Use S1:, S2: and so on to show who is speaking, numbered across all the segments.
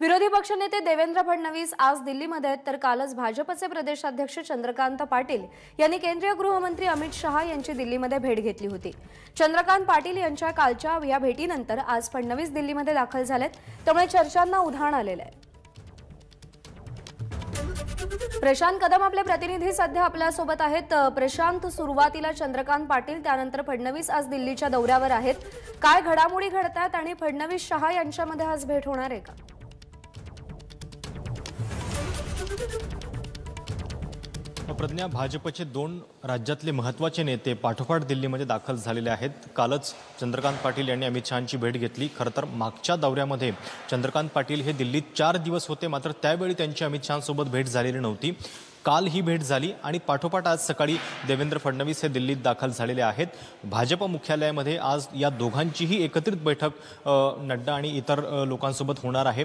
S1: विरोधी पक्षनेते देवेंद्र फडणवीस आज दिल्लीमध्ये आहेत तर कालच भाजपचे प्रदेशाध्यक्ष चंद्रकांत पाटील यांनी केंद्रीय गृहमंत्री अमित शहा यांची दिल्लीमध्ये भेट घेतली होती. चंद्रकांत पाटील यांच्या कालच्या या भेटीनंतर आज फडणवीस दिल्लीमध्ये दाखल झालेत त्यामुळे चर्चांना उधाण आलेलं आहे. प्रशांत कदम आपले प्रतिनिधी सध्या आपल्यासोबत आहेत. प्रशांत सुरुवातीला चंद्रकांत पाटील त्यानंतर फडणवीस आज दिल्लीच्या दौऱ्यावर आहेत. काय घडामोडी घडतायत आणि फडणवीस शहा यांच्यामध्ये आज भेट होणार आहे का?
S2: प्रज्ञा भाजपचे दोन राज्यातले महत्त्वाचे नेते पाठोपाठ दिल्लीमध्ये दाखल झालेले आहेत. कालच चंद्रकांत पाटील यांनी अमित शहांची भेट घेतली. खरं तर मागच्या दौऱ्यामध्ये चंद्रकांत पाटील हे दिल्लीत चार दिवस होते मात्र त्यावेळी त्यांची अमित शहांसोबत भेट झालेली नव्हती. काल ही भेट झाली आणि पाठोपाठ आज सकाळी देवेंद्र फडणवीस हे दिल्लीत दाखल झालेले आहेत. भाजप मुख्यालयामध्ये आज या दोघांचीही एकत्रित बैठक नड्डा आणि इतर लोकांसोबत होणार आहे.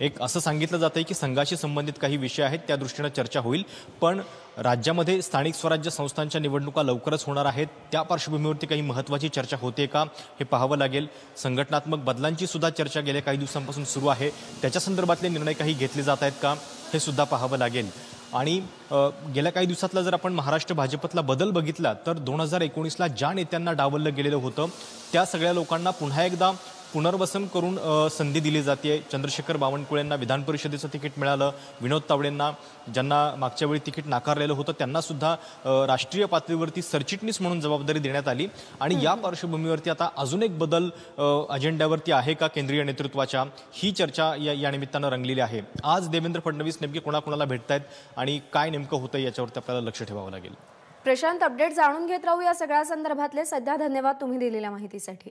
S2: एक असं सांगितलं जातं की संघाशी संबंधित काही विषय आहेत त्या दृष्टीनं चर्चा होईल. पण राज्यामध्ये स्थानिक स्वराज्य संस्थांच्या निवडणुका लवकरच होणार आहेत. त्या पार्श्वभूमीवरती काही महत्त्वाची चर्चा होते का हे पाहावं लागेल. संघटनात्मक बदलांची सुद्धा चर्चा गेल्या काही दिवसांपासून सुरू आहे. त्याच्या संदर्भातले निर्णय काही घेतले जात आहेत का हे सुद्धा पाहावं लागेल. आणि गेल्या काही दिवसातला जर आपण महाराष्ट्र भाजपतला बदल बघितला तर दोन हजार एकोणीसला ज्या नेत्यांना डावललं गेलेलं होतं त्या सगळ्या लोकांना पुन्हा एकदा पुनर्वसन करून संधी दिली जाते चंद्रशेखर बावनकुळेंना विधान परिषदेचं तिकीट मिळालं. विनोद तावडेंना ज्यांना मागच्या वेळी तिकीट नाकारलेलं होतं त्यांना सुद्धा राष्ट्रीय पातळीवरती सरचिटणीस म्हणून जबाबदारी देण्यात आली. आणि या पार्श्वभूमीवरती आता अजून एक बदल अजेंड्यावरती आहे का केंद्रीय नेतृत्वाच्या? ही चर्चा या या निमित्तानं रंगलेली आहे. आज देवेंद्र फडणवीस नेमके कोणाकोणाला भेटतायत आणि काय नेमकं होतं याच्यावरती आपल्याला लक्ष ठेवावं लागेल.
S1: प्रशांत अपडेट जाणून घेत राहू या सगळ्या संदर्भातले. सध्या धन्यवाद तुम्ही दिलेल्या माहितीसाठी.